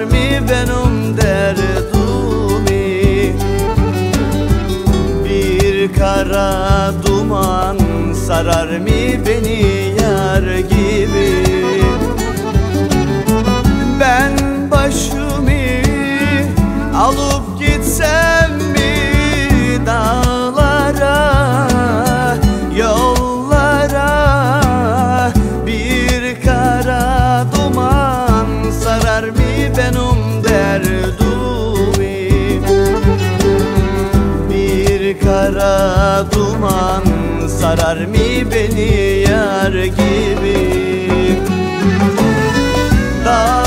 mı benim derdumi? Bir kara duman sarar mı beni yar gibi kara duman Sarar mı beni yer gibi? Dağ